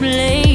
explain.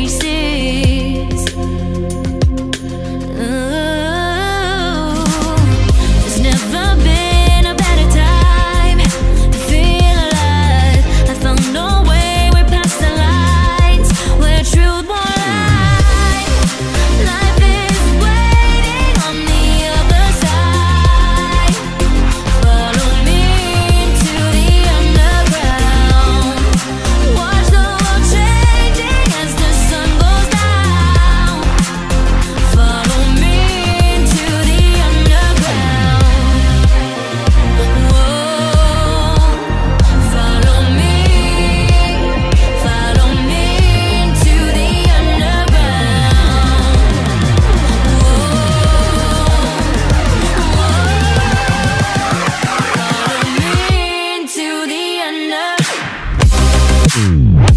Mm.